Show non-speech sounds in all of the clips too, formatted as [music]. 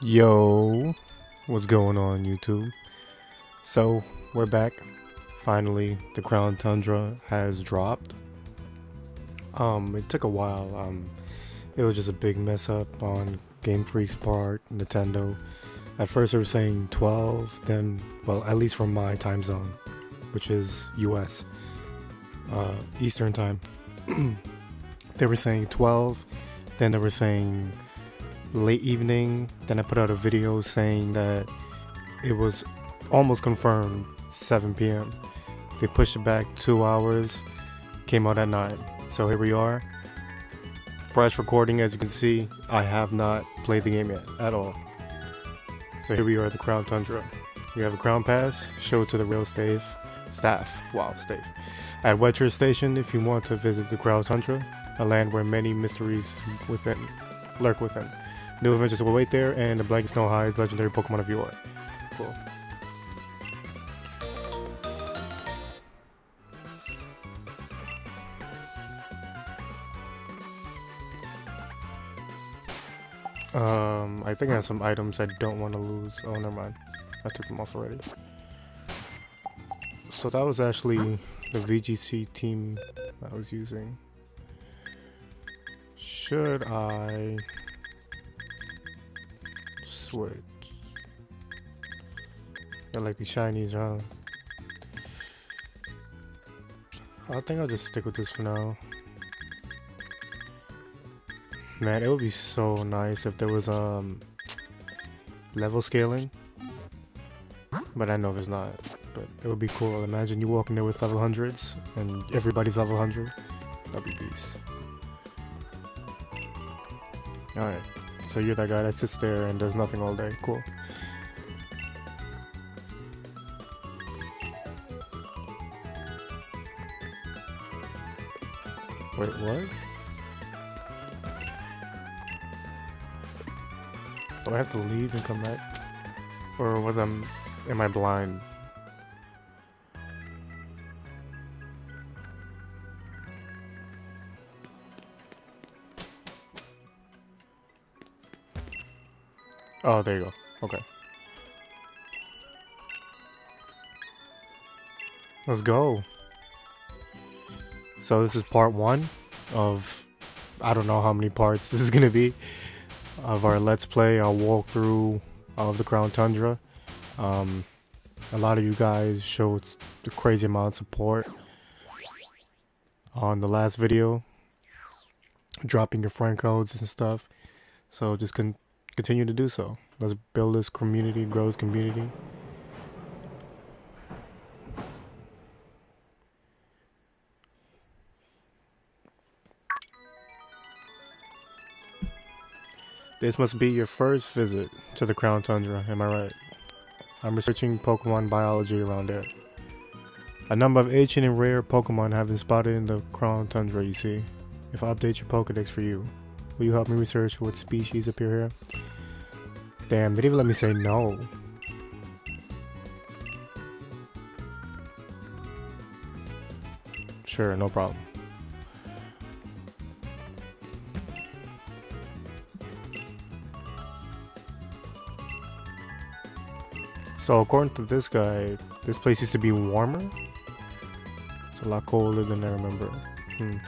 Yo, what's going on YouTube? So, we're back. Finally, the Crown Tundra has dropped. Um, it took a while. Um, it was just a big mess up on Game Freak's part, Nintendo. At first they were saying 12, then, well, at least from my time zone, which is US, uh, Eastern time. [clears throat] they were saying 12, then they were saying late evening. Then I put out a video saying that it was almost confirmed 7 p.m. They pushed it back two hours, came out at 9. So here we are. Fresh recording, as you can see. I have not played the game yet at all. So here we are at the Crown Tundra. You have a Crown Pass, show it to the real stave, staff, wow, stave. At Wedgehurst Station, if you want to visit the Crown Tundra, a land where many mysteries within lurk within. New adventures will wait there, and the Blank Snow hides legendary Pokemon of yore. Cool. Um, I think I have some items I don't want to lose. Oh, never mind. I took them off already. So that was actually the VGC team I was using. Should I switch? I like the shinies, huh? I think I'll just stick with this for now. Man, it would be so nice if there was um level scaling. But I know there's not. But it would be cool. Imagine you walking there with level hundreds and everybody's level 100. That'd be peace. Alright. So you're that guy that sits there and does nothing all day. Cool. Wait, what? Do I have to leave and come back? Or was I, am I blind? Oh, there you go. Okay. Let's go. So this is part one of, I don't know how many parts [laughs] this is going to be, of our Let's Play, our walkthrough of the Crown Tundra. Um, a lot of you guys showed the crazy amount of support on the last video, dropping your friend codes and stuff. So just con continue to do so. Let's build this community, grow this community. This must be your first visit to the Crown Tundra, am I right? I'm researching Pokemon biology around there. A number of ancient and rare Pokemon have been spotted in the Crown Tundra, you see. If I update your Pokedex for you, will you help me research what species appear here? Damn, they didn't even let me say no. Sure, no problem. So according to this guy, this place used to be warmer. It's a lot colder than I remember. Hmm.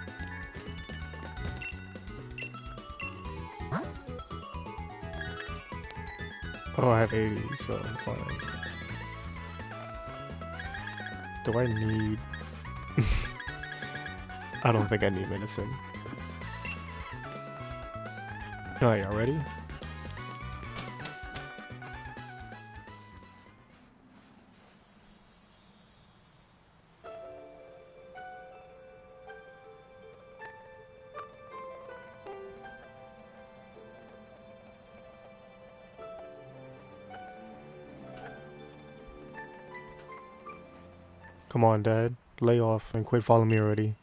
Oh, I have 80, so I'm fine. Do I need... [laughs] I don't think I need medicine. Oh, y'all ready? Come on, Dad. Lay off and quit following me already.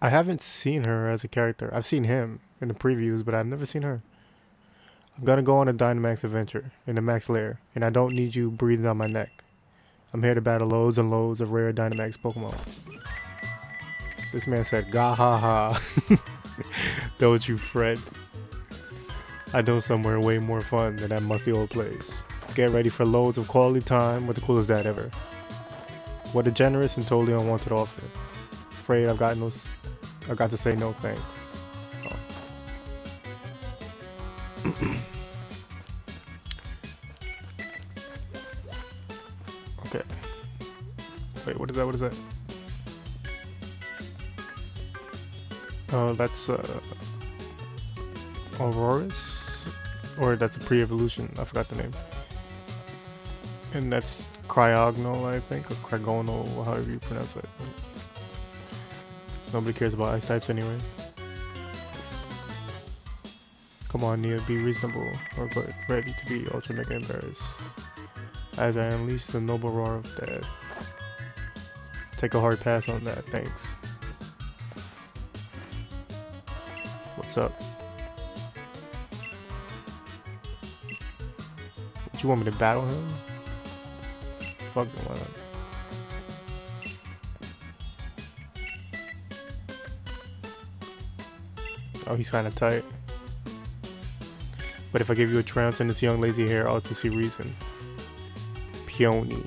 I haven't seen her as a character. I've seen him in the previews, but I've never seen her. I'm gonna go on a Dynamax adventure in the max lair, and I don't need you breathing on my neck. I'm here to battle loads and loads of rare Dynamax Pokemon. This man said, "Ga ha ha." [laughs] Don't you fret. I know somewhere way more fun than that musty old place. Get ready for loads of quality time with the coolest dad ever. What a generous and totally unwanted offer. Afraid I've got no, got to say no thanks. Oh. okay. Wait, what is that? What is that? Oh, that's uh, Aurorus, or that's a pre-evolution. I forgot the name. And that's Cryogonal, I think, or Cryogonal, however you pronounce it. Nobody cares about ice types anyway. Come on, Nia, be reasonable, or get ready to be ultra mega embarrassed. As I unleash the noble roar of death. Take a hard pass on that, thanks. What's up? You want me to battle him? Fuck why not? Oh, he's kind of tight. But if I give you a trounce in this young lazy hair, I'll to see reason. Peony.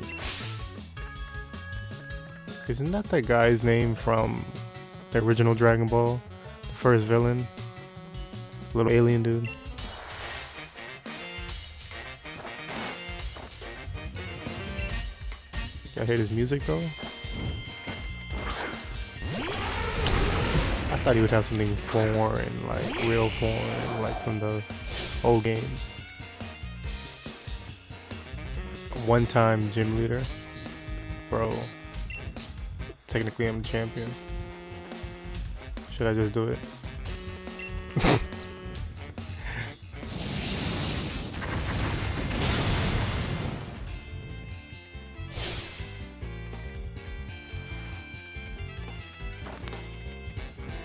Isn't that that guy's name from the original Dragon Ball? The first villain? Little alien dude. Hate his music though. I thought he would have something foreign, like real foreign, like from the old games. One time gym leader. Bro. Technically I'm the champion. Should I just do it?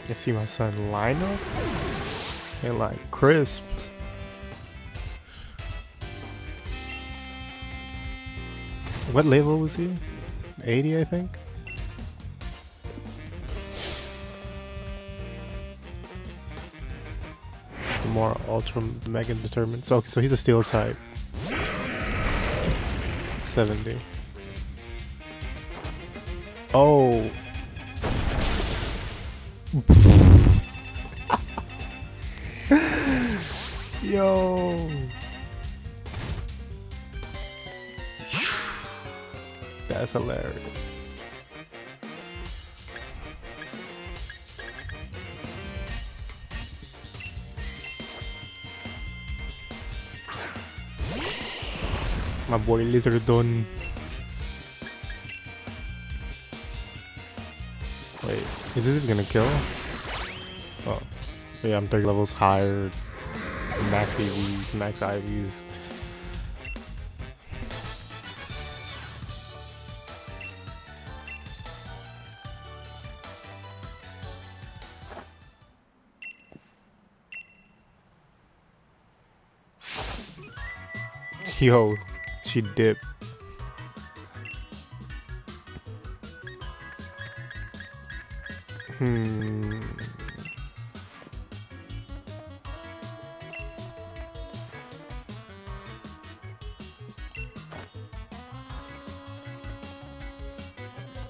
You see my son Lionel? And like crisp. What level was he? 80 I think? The more ultra mega determined. So, so he's a steel type. 70. Oh, Yo. That's hilarious. My boy Lizardon. Is this gonna kill? Oh. Yeah, I'm 30 levels higher. Max EVs, max IVs. Yo, she dipped. Hmm.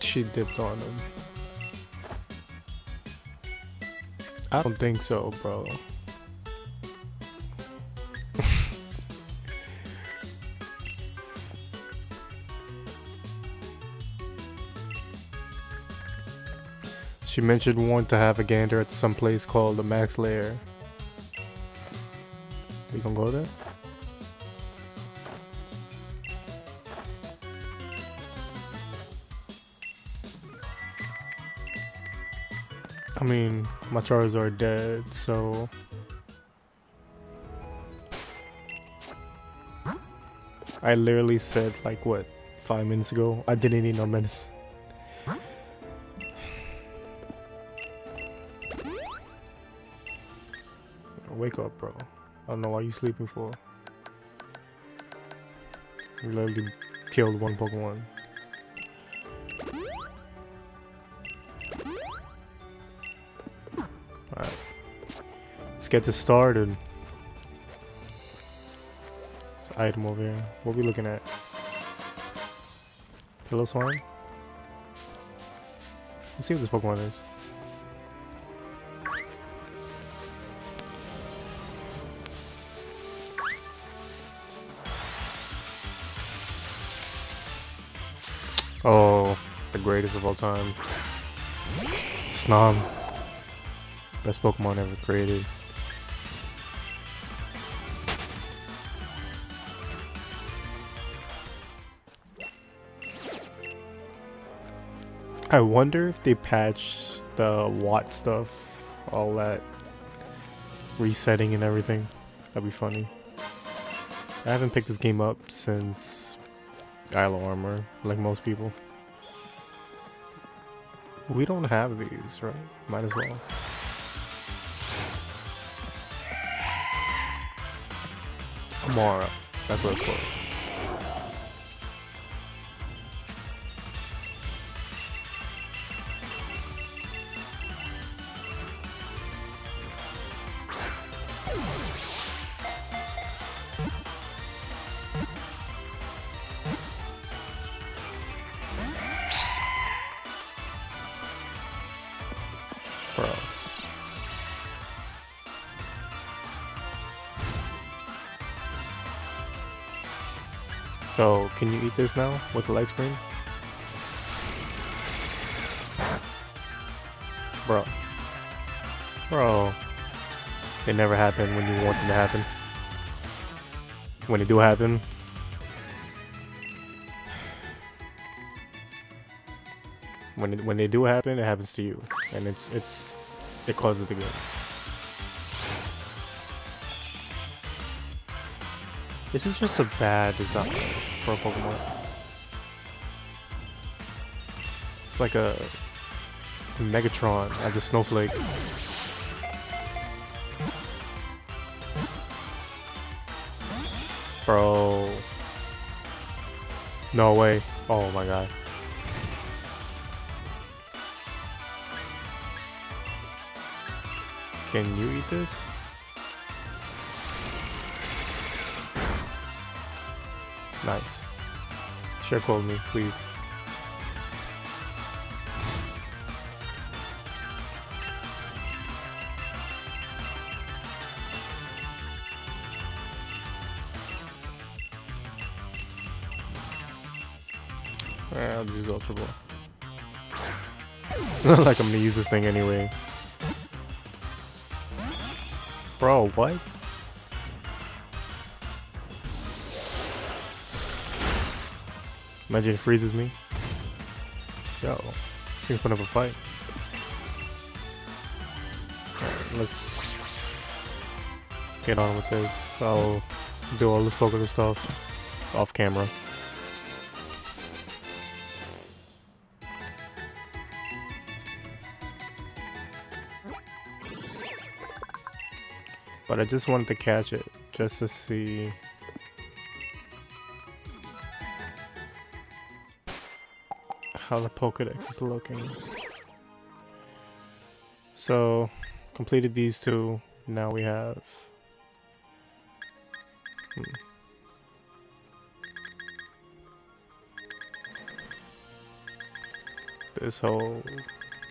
She dipped on him. I don't think so, bro. She mentioned wanting to have a gander at some place called the Max Lair. We gonna go there? I mean, my Charizard are dead, so. I literally said, like, what, five minutes ago? I didn't need no minutes. You sleeping for. You literally killed one Pokemon. Alright. Let's get this started. It's an item over here. What are we looking at? Piloswine? Let's see what this Pokemon is. Greatest of all time. Snom. Best Pokemon ever created. I wonder if they patch the watt stuff, all that resetting and everything. That'd be funny. I haven't picked this game up since Isle Armor, like most people. We don't have these, right? Might as well. Amaura. That's what it's called. Now with the light screen? Bro. Bro. They never happen when you want them to happen. When they do happen. When it, when they do happen, it happens to you. And it's, it's, it causes the game. This is just a bad design for a Pokemon. It's like a Megatron as a snowflake. Bro. No way. Oh my god. Can you eat this? Nice. Share code me, please. Yeah, I'll use Ultra Ball. Not like I'm gonna use this thing anyway. Bro, what? Imagine it freezes me. Yo, seems fun of a fight. Right, let's get on with this. I'll do all this Pokemon stuff off camera. But I just wanted to catch it just to see how the Pokedex is looking. So, completed these two. Now we have... Hmm. This whole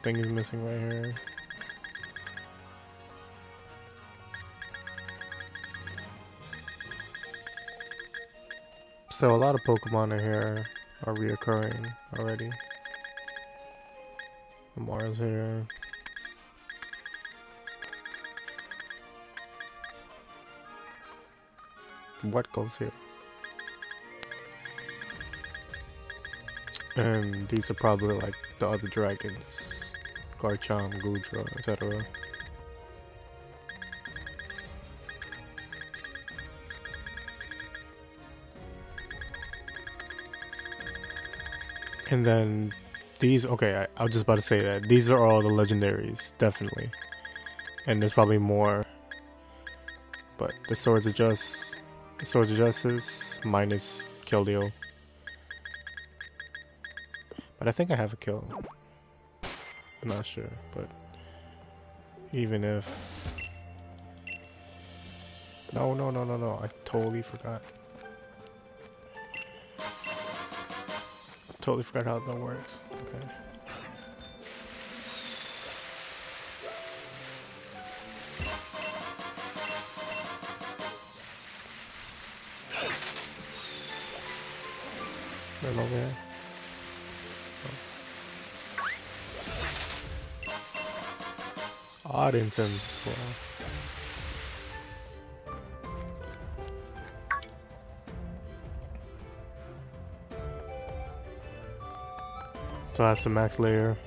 thing is missing right here. So a lot of Pokemon are here are reoccurring already. Mars here. What goes here? And these are probably like the other dragons. Garchomp, Goodra, etc. And then these, okay, I, I was just about to say that. These are all the legendaries, definitely. And there's probably more. But the Swords of Justice, the Swords of Justice, minus Keldeo. But I think I have a kill. I'm not sure, but... even if... No, no, no, no, no. I totally forgot. Totally forgot how that works. Okay. Right over here. Oh. Odd incense. So that's the max lair.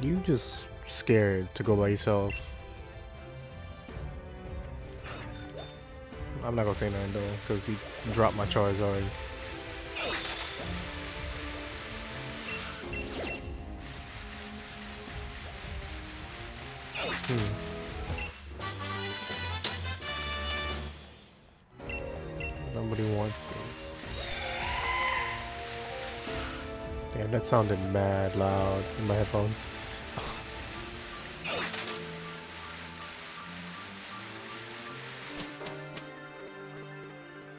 You just scared to go by yourself. I'm not gonna say nothing though, because he dropped my charge already. Sounded mad loud in my headphones.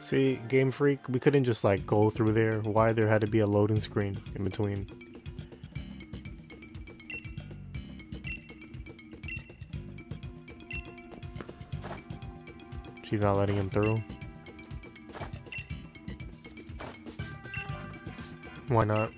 [laughs] See, Game Freak, we couldn't just like go through there. Why there had to be a loading screen in between? She's not letting him through. Why not?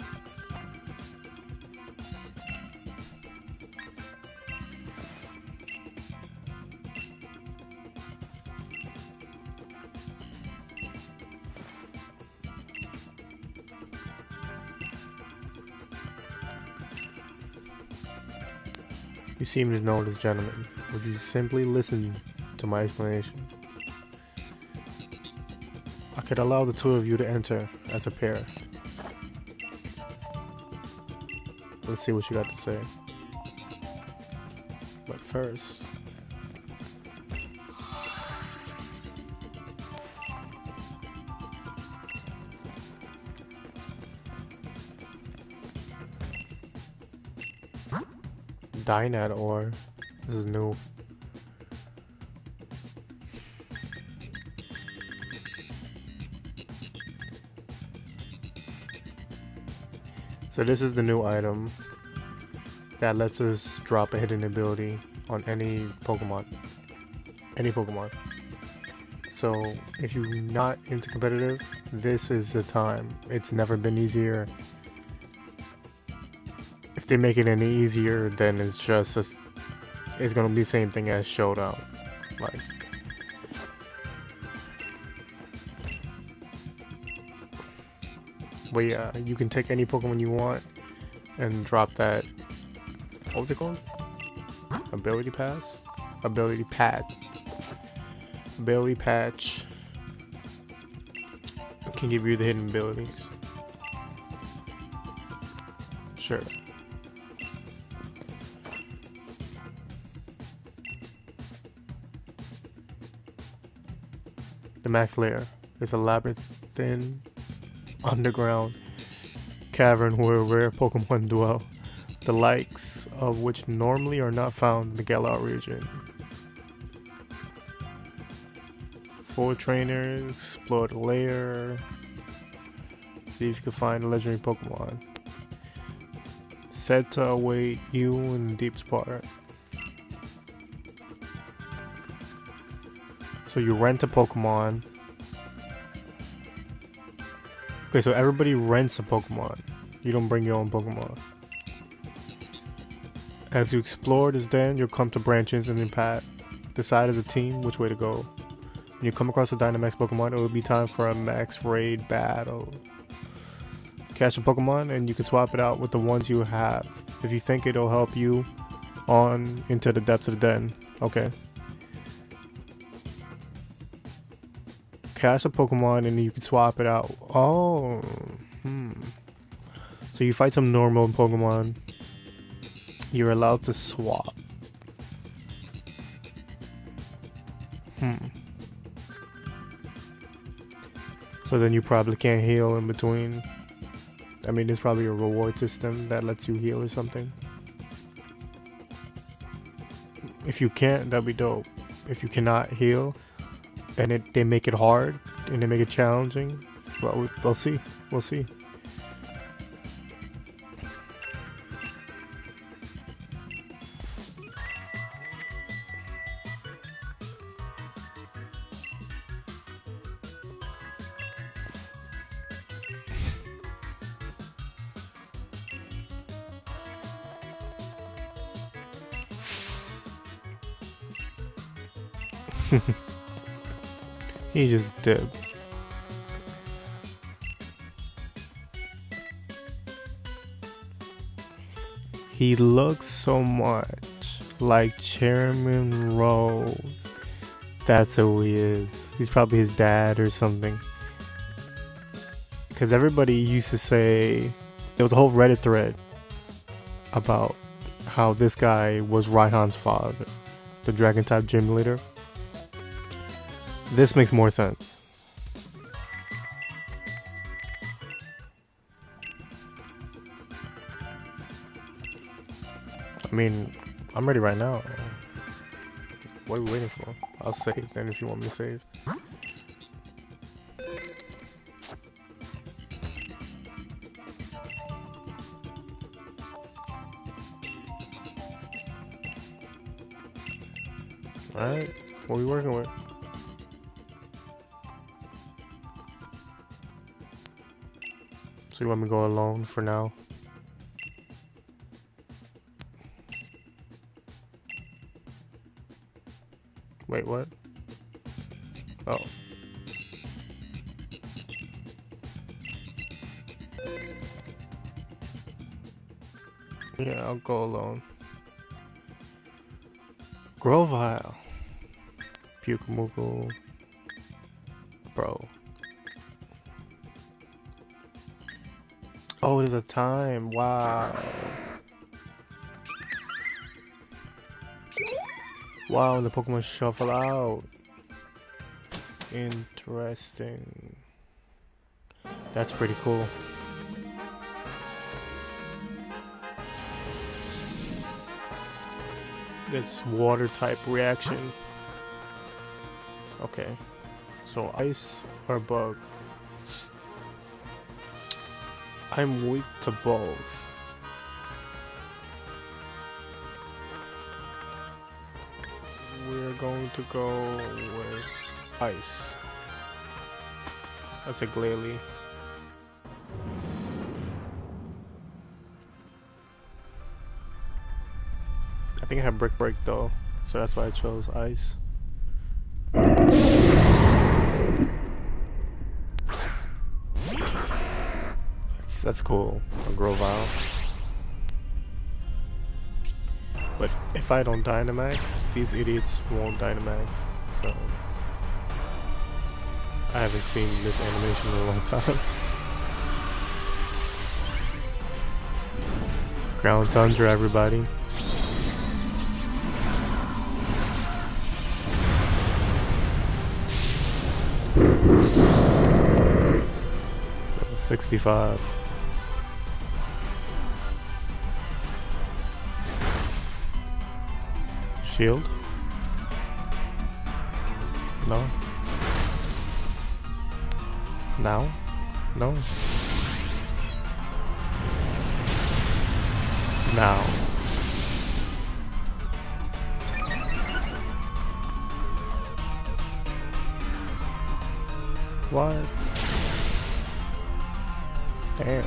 Seem to know this gentleman. Would you simply listen to my explanation? I could allow the two of you to enter as a pair. Let's see what you got to say. But first... Dynite Ore. This is new. So this is the new item that lets us drop a hidden ability on any Pokemon. Any Pokemon. So if you're not into competitive, this is the time. It's never been easier. If they make it any easier, then it's just a, it's gonna be the same thing as Showdown. Like But yeah, you can take any Pokemon you want and drop that. What was it called? Ability Pass? Ability Pad. Ability Patch can give you the hidden abilities. Sure. The max lair is a labyrinthine underground cavern where rare Pokemon [laughs] dwell, the likes of which normally are not found in the Galar region. Four trainers, explore the lair, see if you can find a legendary Pokemon. Said to await you in the deepest part. So you rent a Pokemon Okay, so everybody rents a Pokemon. You don't bring your own Pokemon. As you explore this den, you'll come to branches and the path. Decide as a team which way to go. When you come across a Dynamax Pokemon, it will be time for a max raid battle. Catch a Pokemon and you can swap it out with the ones you have. If you think it'll help you on into the depths of the den. Okay. Catch a Pokemon and you can swap it out. Oh, hmm. So you fight some normal Pokemon. You're allowed to swap. Hmm. So then you probably can't heal in between. I mean, there's probably a reward system that lets you heal or something. If you can't, that'd be dope. If you cannot heal, and it they make it hard and they make it challenging, well, we'll see. We'll see. He just did. He looks so much like Chairman Rose. That's who he is. He's probably his dad or something. Because everybody used to say, there was a whole Reddit thread about how this guy was Raihan's father, the dragon type gym leader. This makes more sense. I mean, I'm ready right now. What are we waiting for? I'll save then if you want me to save. So you want me go alone for now? Wait, what? Oh. Yeah, I'll go alone. Grovyle. Pyukumuku. Bro. Oh, there's a time. Wow. Wow, the Pokemon shuffle out. Interesting. That's pretty cool. This water type reaction. Okay. So ice or bug? I'm weak to both. We're going to go with ice. That's a Glalie. I think I have Brick Break though, so that's why I chose ice. That's, cool, a Grovyle. But if I don't Dynamax, these idiots won't Dynamax, so... I haven't seen this animation in a long time. [laughs] Crown Tundra, everybody. Sixty-five. Shield? No. Now? No. Now. What? Damn.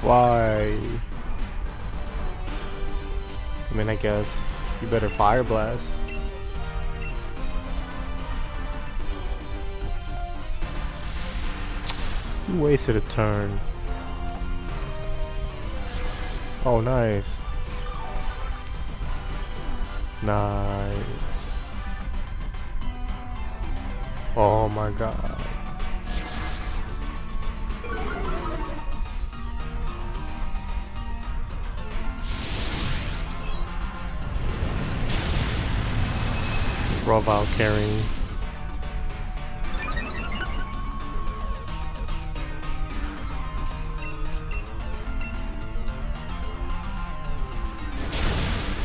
Why? I mean, I guess you better fire blast. You wasted a turn. Oh, nice. Nice. Oh my god. raw Vile carrying.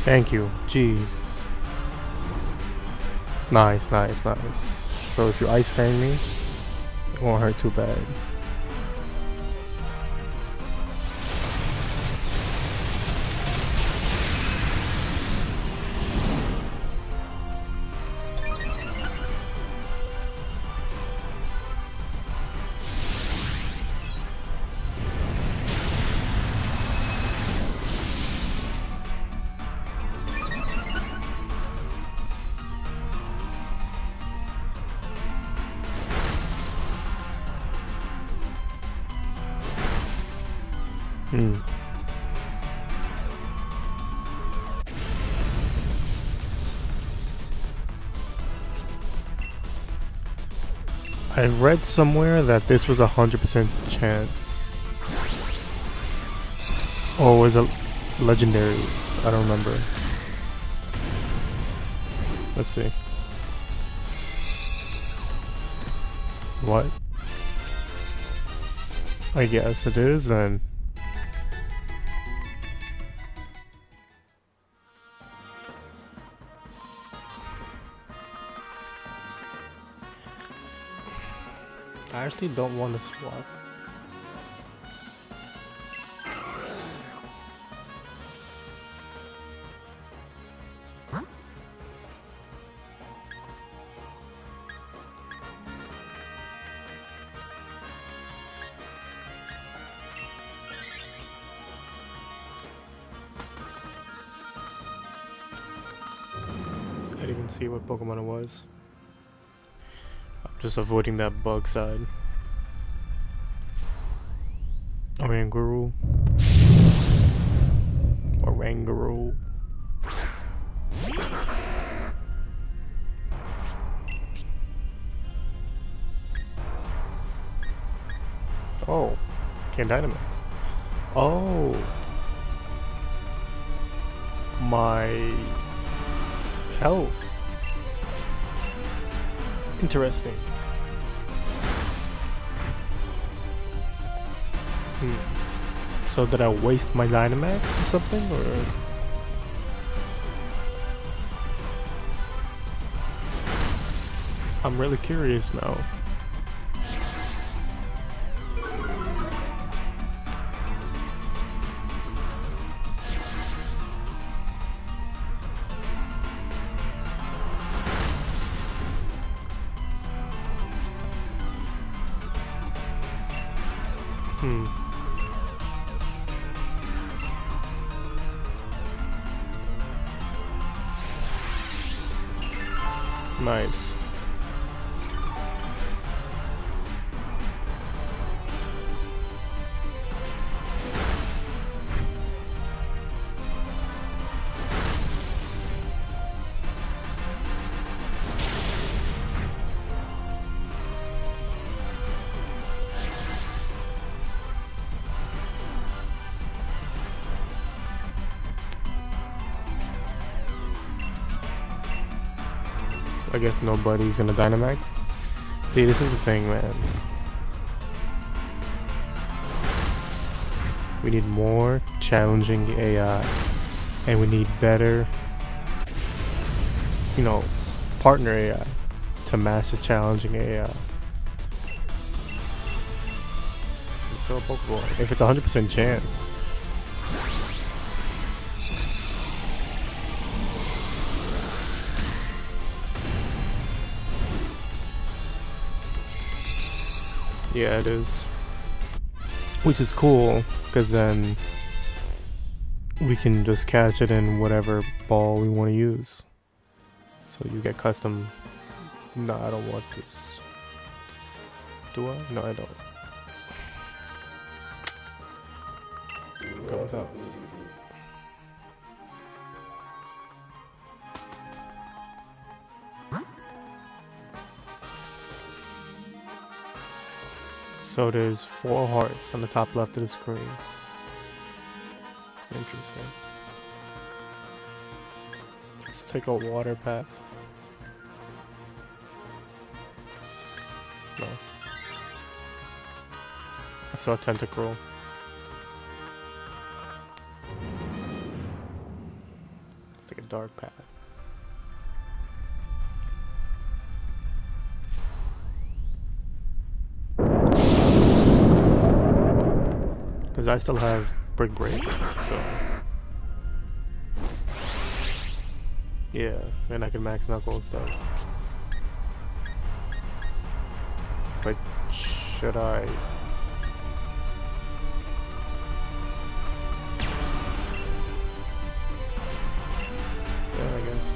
Thank you. Jesus. Nice, nice, nice. So if you ice fang me, it won't hurt too bad. Read somewhere that this was a hundred percent chance. Or was it legendary? I don't remember. Let's see. What? I guess it is then. Actually don't want to swap. I didn't even see what Pokemon it was. I'm just avoiding that bug side. Dynamax. Oh. My health. Interesting. Hmm. So did I waste my Dynamax or something, or? I'm really curious now. I guess nobody's in the Dynamax. See, this is the thing, man. We need more challenging AI. And we need better, you know, partner AI to match the challenging AI. Let's throw a Pokeball. If it's a 100% chance. Yeah, it is. Which is cool, because then we can just catch it in whatever ball we want to use. So you get custom. No, I don't want this. Do I? No, I don't. What's up? So there's four hearts on the top left of the screen. Interesting. Let's take a water path. No. I saw a tentacle. like a dark path. Because I still have Brick Break, so... Yeah, and I can max knuckle and stuff. But should I... Yeah, I guess.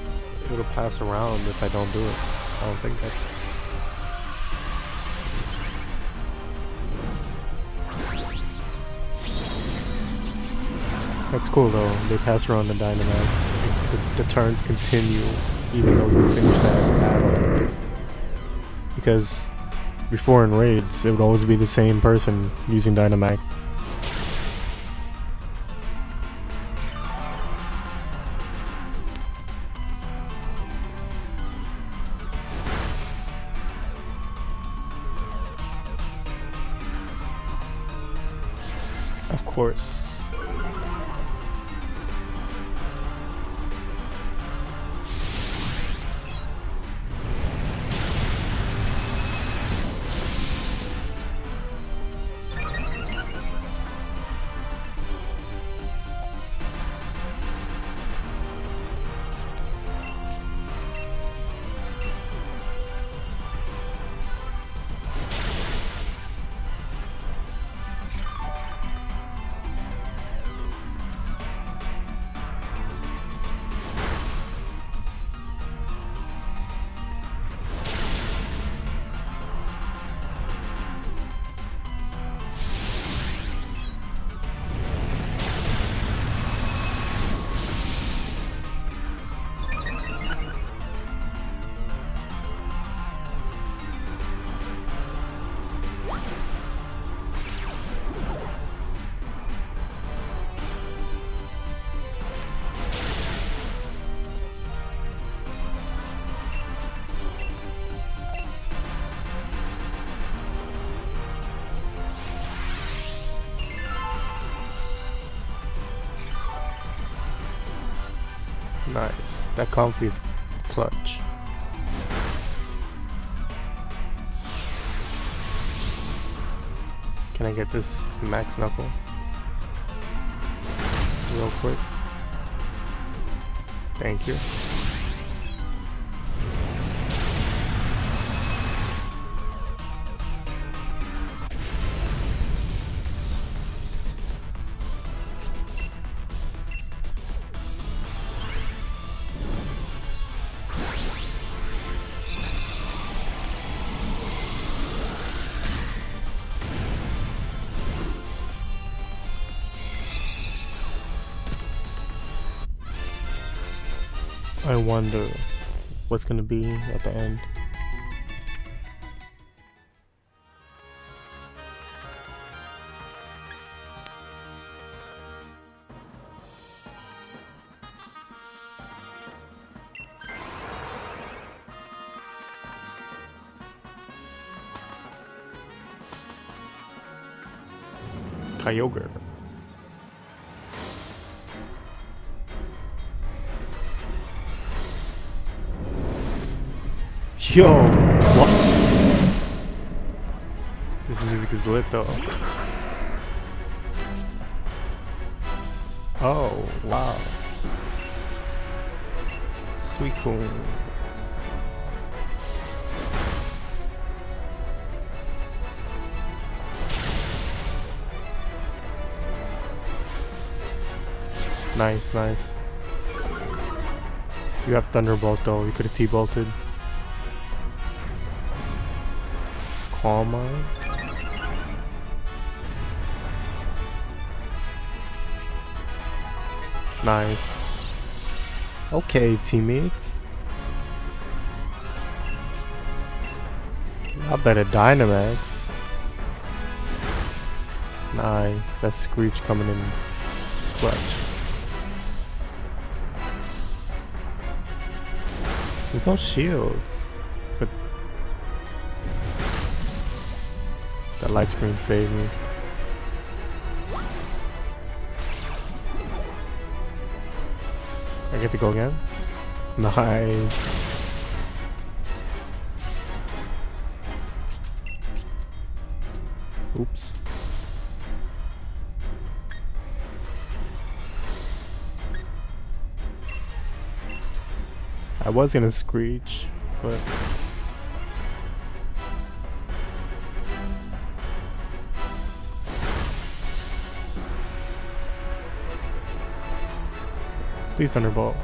It'll pass around if I don't do it. I don't think that... That's cool though. They pass around the Dynamax. The, the turns continue even though you finish that battle. Because before in raids, it would always be the same person using Dynamax. Nice. That Comfey is clutch. Can I get this max knuckle? Real quick. Thank you. Wonder what's gonna be at the end. Kyogre. Yo, what? This music is lit though. Oh, wow. Sweet cool. Nice, nice. You have Thunderbolt though, you could have T-bolted. Calm Mind. Nice. Okay, teammates. I bet a Dynamax. Nice. That Screech coming in clutch. There's no shields. That light screen saved me. I get to go again? [laughs] Nice. Oops. I was gonna screech, but... Please Thunderbolt.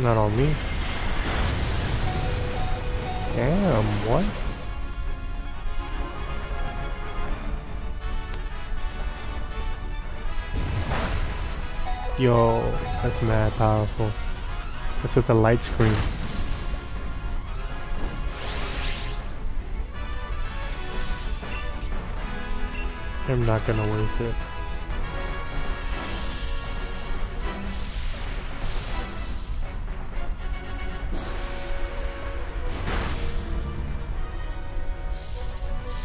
Not on me. Damn, what? Yo, that's mad powerful. That's with a light screen. I'm not gonna waste it.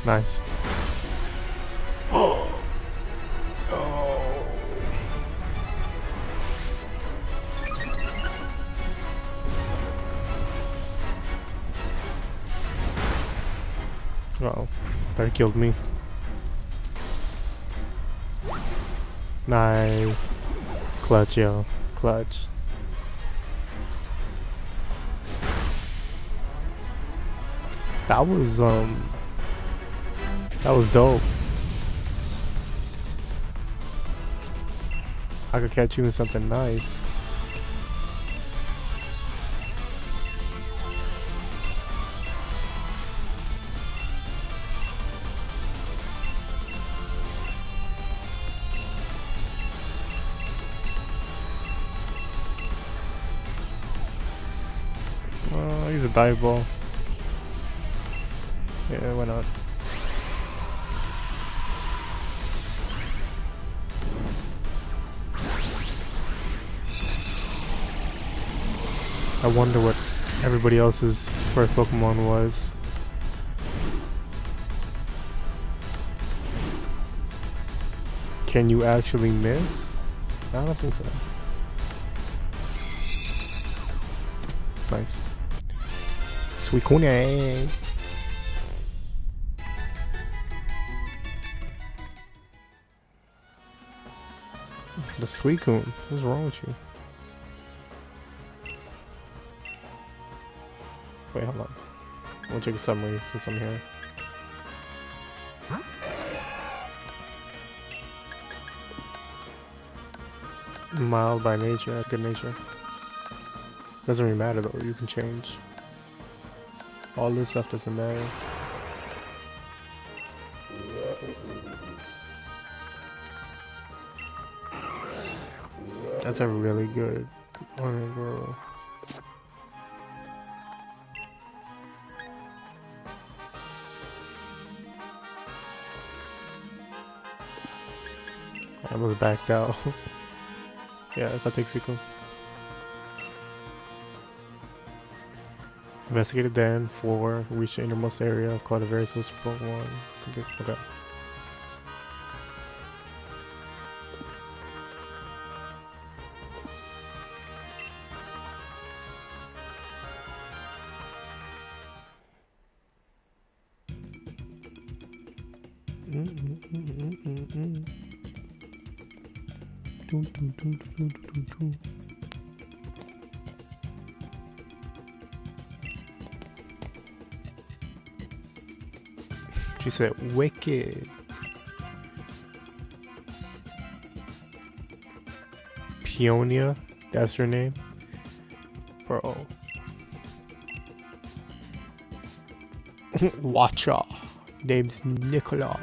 Nice. [gasps] Oh. oh. Uh oh. That killed me. Nice. Clutch, yo. Clutch. That was, um... That was dope. I could catch you in something nice. Dive ball. Yeah, why not? I wonder what everybody else's first Pokemon was. Can you actually miss? I don't think so. Nice. Suicune! The Suicune. What's wrong with you? Wait, hold on. We'll check the summary since I'm here. Mild by nature, good nature. Doesn't really matter though, you can change. All this stuff doesn't matter. That's a really good one, bro. I almost backed out. [laughs] yeah, that takes Rico. Investigated Den, 4, reach the innermost area, caught a very special Pokemon. Okay. Mm -mm -mm She said, wicked. Peonia? That's your name? Bro. [laughs] Watcha. Name's Nicola.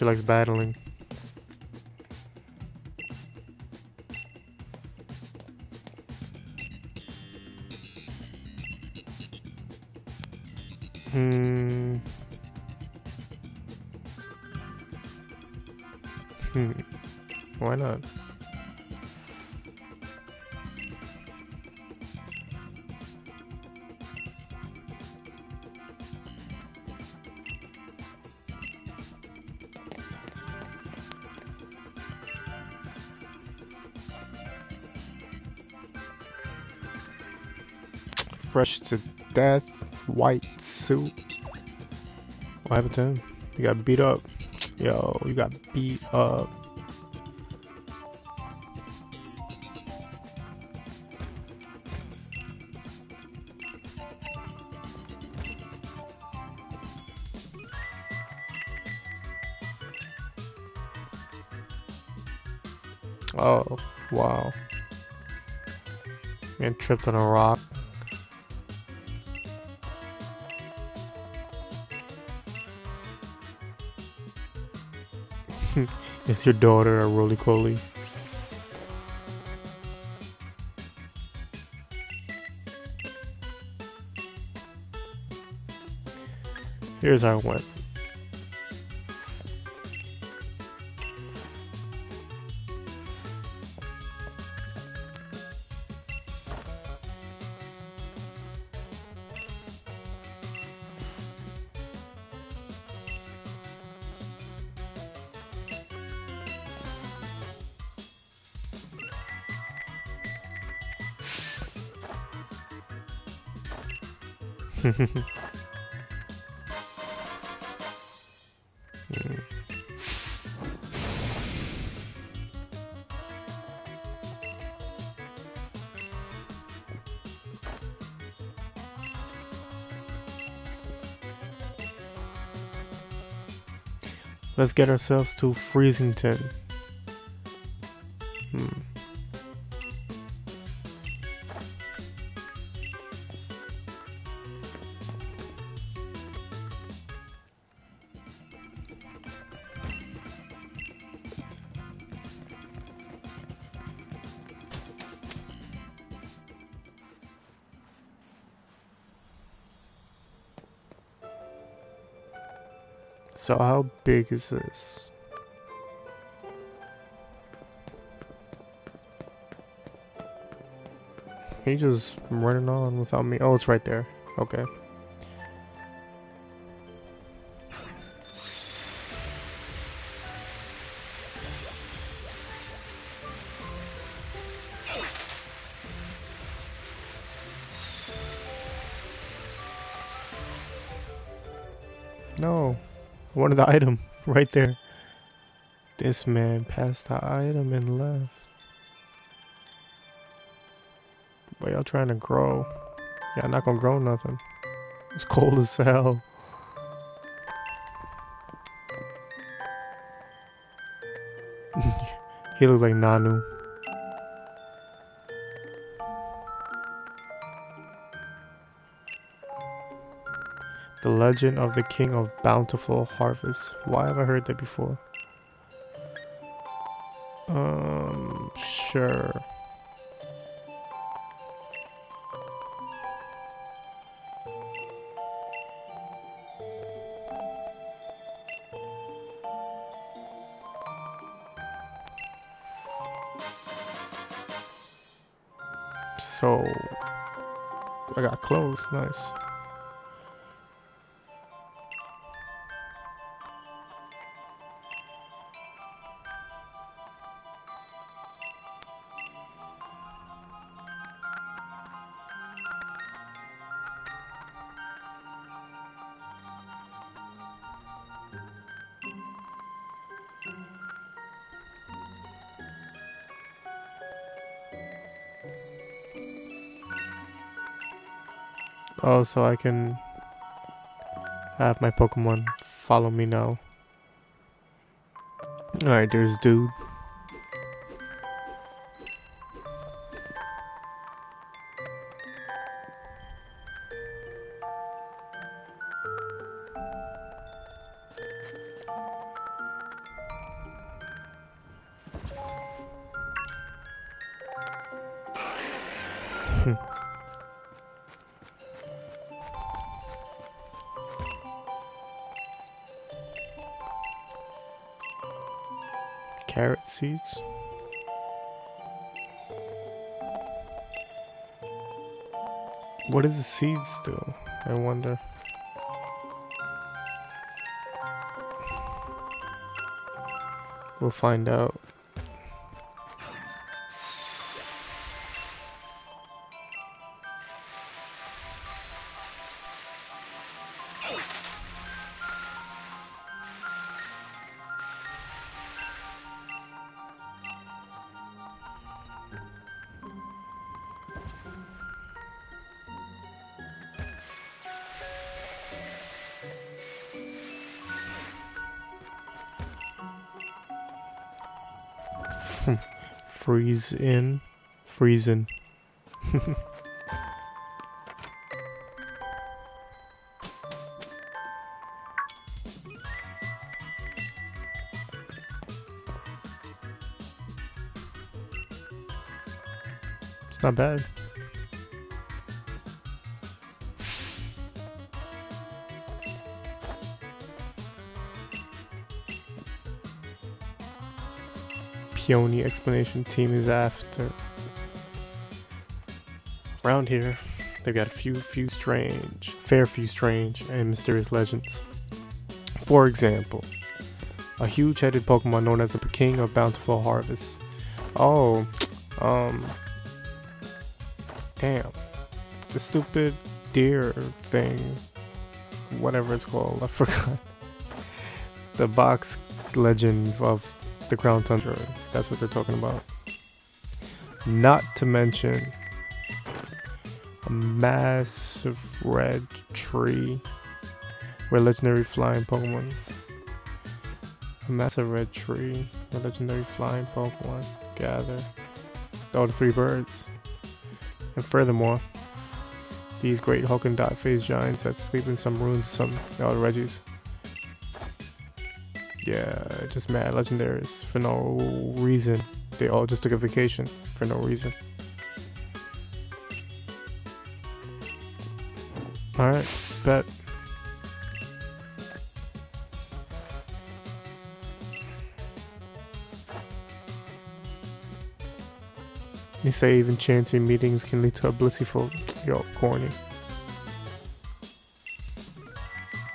She likes battling. Fresh to death, white suit. What happened to him? He got beat up. Yo, you got beat up. Oh, wow. And tripped on a rock. Is your daughter a roly poly? Here's how it went. Let's get ourselves to Freezington. So how big is this? He just running on without me. Oh, it's right there. Okay. The item [laughs] right there. This man passed the item and left. But y'all trying to grow. Y'all not gonna grow nothing. It's cold as hell. [laughs] he looks like Nanu. The Legend of the King of Bountiful Harvest. Why have I heard that before? Um, sure. So, I got close. Nice. So I can have my Pokemon follow me now. Alright, there's dude. Seeds. What does the seeds do? I wonder. We'll find out. [laughs] freeze in, freezing. [laughs] it's not bad. Peony explanation team is after. Around here, they've got a few, few strange, fair few strange and mysterious legends. For example, a huge-headed Pokemon known as the King of Bountiful Harvest. Oh, um, damn, the stupid deer thing, whatever it's called, I [laughs] forgot. The box legend of the Crown Tundra. That's what they're talking about. Not to mention a massive red tree where legendary flying Pokemon. A massive red tree where legendary flying Pokemon gather. All the three birds. And furthermore, these great Hulk and Dot phase giants that sleep in some ruins, some oh, Regis. Yeah, just mad legendaries for no reason. They all just took a vacation for no reason. Alright, bet. They say even chancing meetings can lead to a blissful, yo, corny.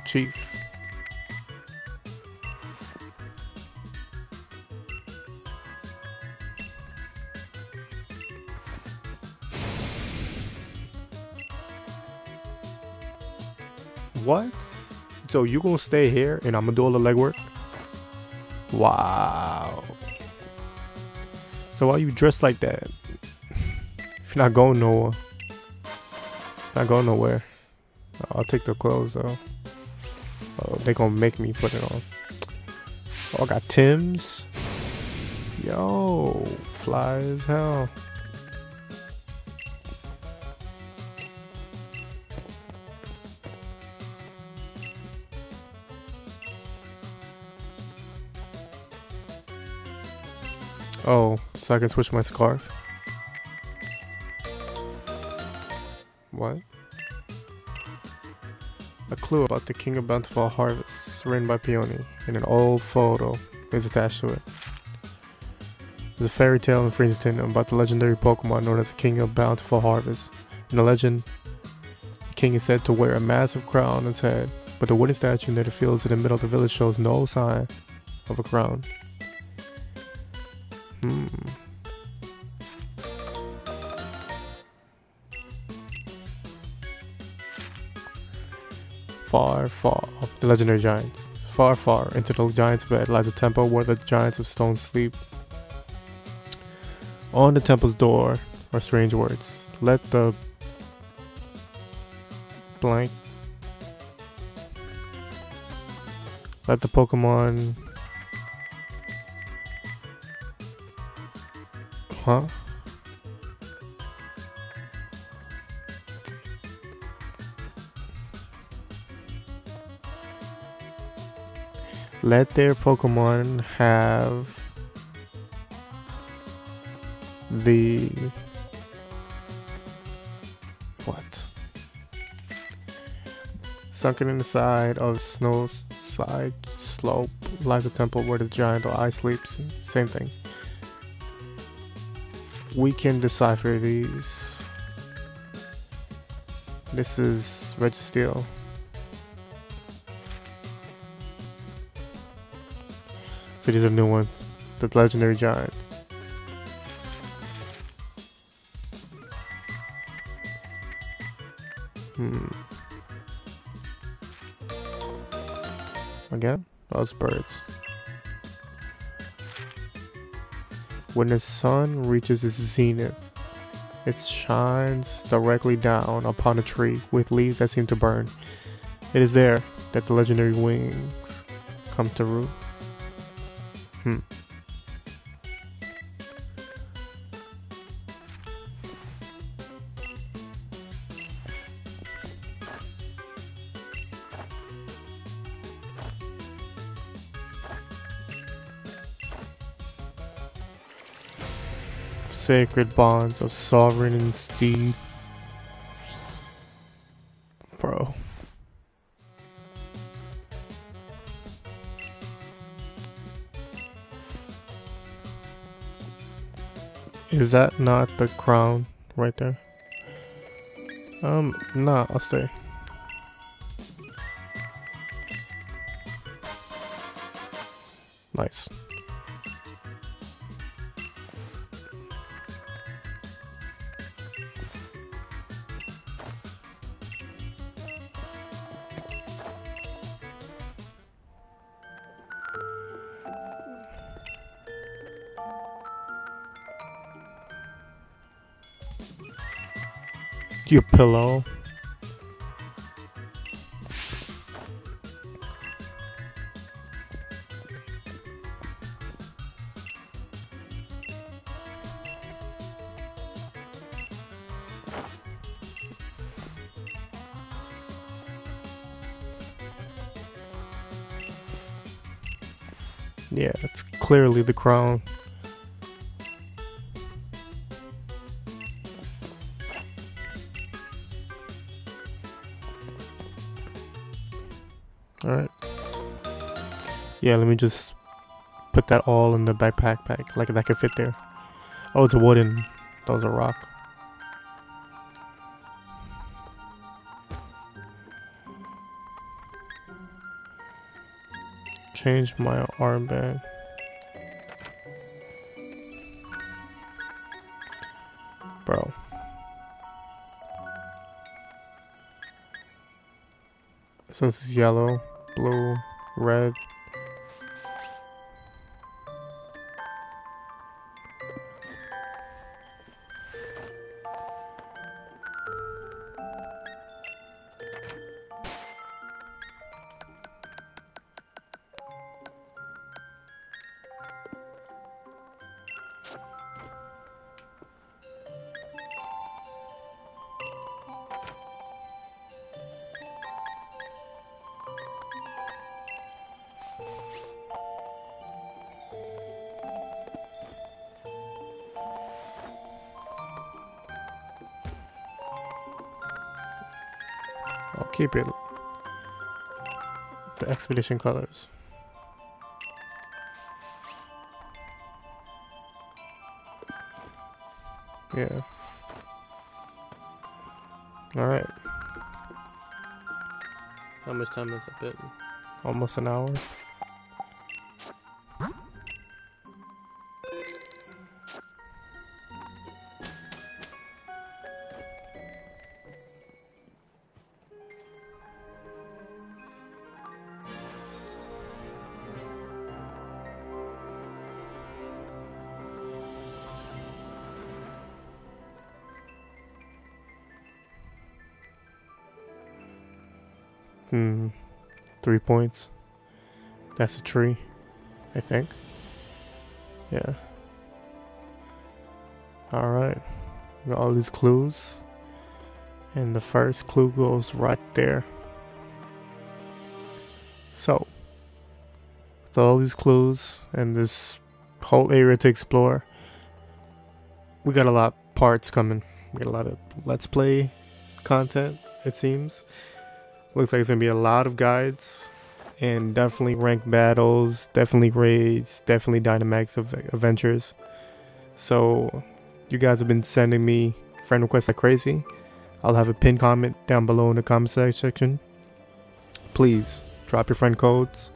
Chief. So you gonna stay here and I'm gonna do all the legwork? Wow. So why you dressed like that? If you're not going nowhere. Not going nowhere. I'll take the clothes though. Oh, they gonna make me put it on. Oh, I got Tim's. Yo, fly as hell. Oh, so I can switch my scarf? What? A clue about the King of Bountiful Harvests, written by Peony, in an old photo is attached to it. There's a fairy tale in Freezington about the legendary Pokemon known as the King of Bountiful Harvest. In the legend, the king is said to wear a massive crown on his head, but the wooden statue near the fields in the middle of the village shows no sign of a crown. Far, far, the legendary giants. Far, far into the giant's bed lies a temple where the giants of stone sleep. On the temple's door are strange words. Let the blank. Let the Pokemon Huh? Let their Pokemon have the what? Sunken inside of snow side slope like the temple where the giant eye sleeps. Same thing. We can decipher these. This is Registeel. So these are new ones. The legendary giant. Hmm. Again? Those birds. When the sun reaches its zenith, it shines directly down upon a tree with leaves that seem to burn. It is there that the legendary wings come to root. Sacred bonds of sovereign and steed. Bro. Is that not the crown right there? Um, nah, I'll stay. Nice. Your pillow. Yeah, it's clearly the crown. Yeah, let me just put that all in the backpack pack. Like that could fit there. Oh, it's a wooden. That was a rock. Change my armband. Bro. This is yellow, blue, red. Keep it. The expedition colors. Yeah. Alright. How much time has it been? Almost an hour. Points. That's a tree, I think. Yeah. Alright. Got all these clues. And the first clue goes right there. So, with all these clues and this whole area to explore, we got a lot of parts coming. We got a lot of let's play content, it seems. Looks like it's gonna be a lot of guides, and definitely ranked battles, definitely raids, definitely Dynamax of adventures. So you guys have been sending me friend requests like crazy. I'll have a pinned comment down below in the comment section. Please drop your friend codes,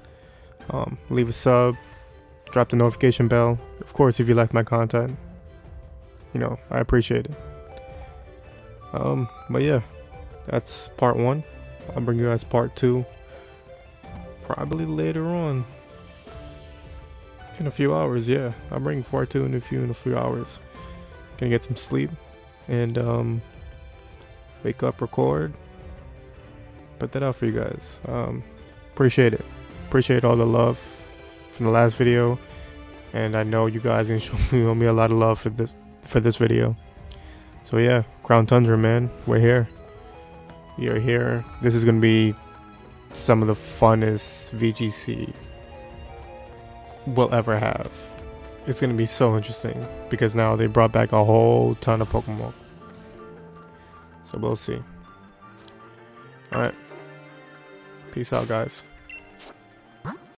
um, leave a sub, drop the notification bell. Of course, if you like my content, you know I appreciate it. Um, but yeah, that's part one. I'll bring you guys part two probably later on in a few hours. Yeah, I'll bring part two in a few in a few hours. Gonna get some sleep and um, wake up, record, put that out for you guys. Um, appreciate it. Appreciate all the love from the last video, and I know you guys [laughs] show me a lot of love for this for this video. So yeah, Crown Tundra, man, we're here. You're here. This is gonna be some of the funnest VGC we'll ever have. It's gonna be so interesting because now they brought back a whole ton of Pokemon. So we'll see. Alright. Peace out, guys.